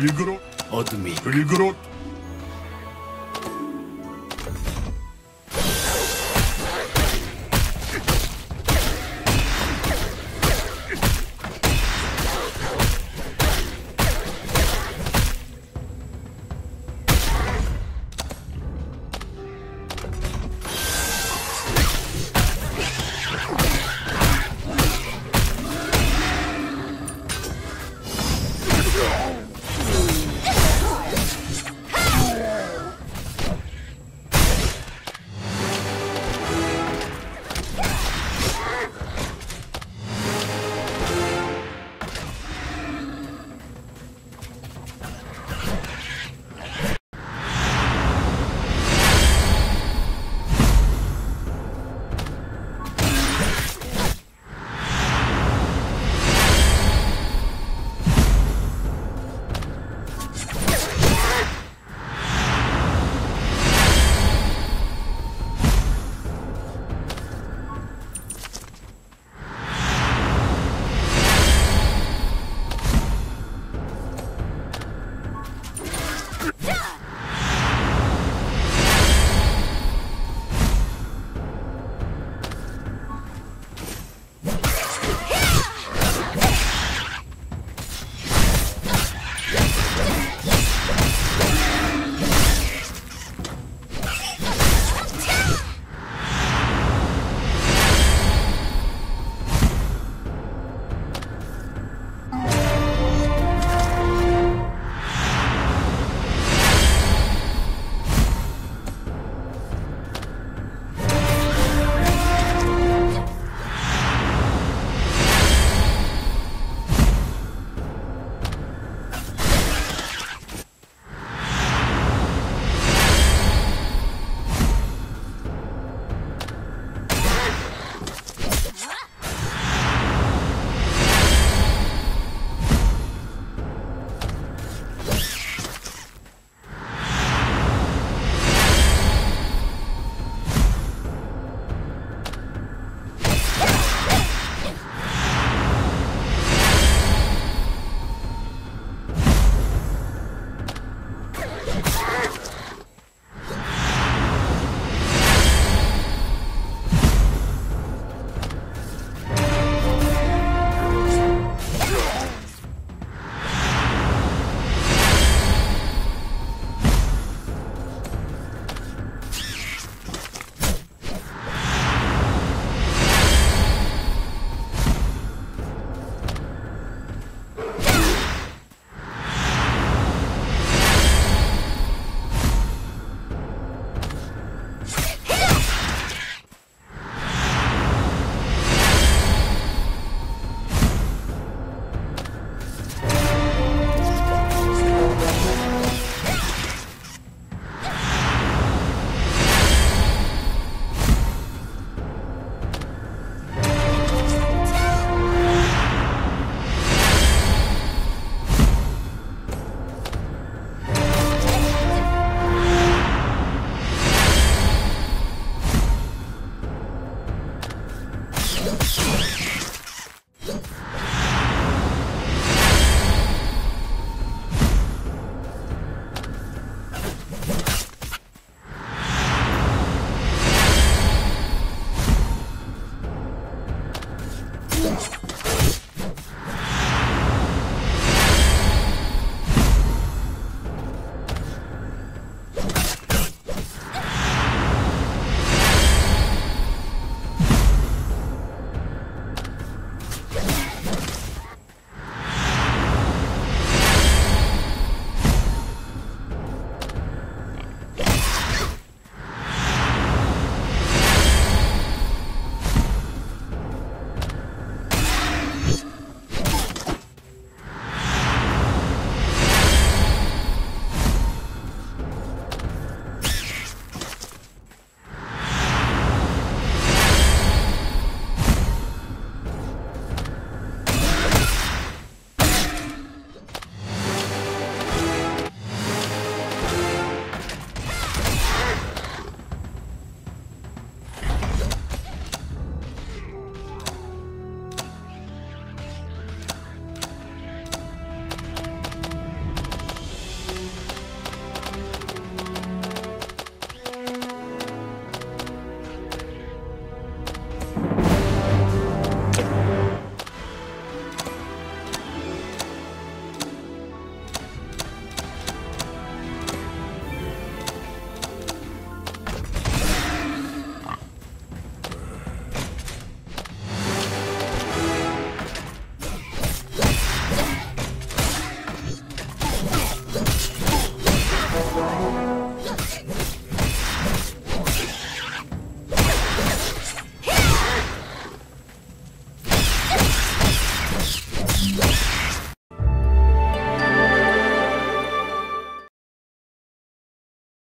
불그로 어둠이 불그로